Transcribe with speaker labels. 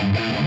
Speaker 1: Música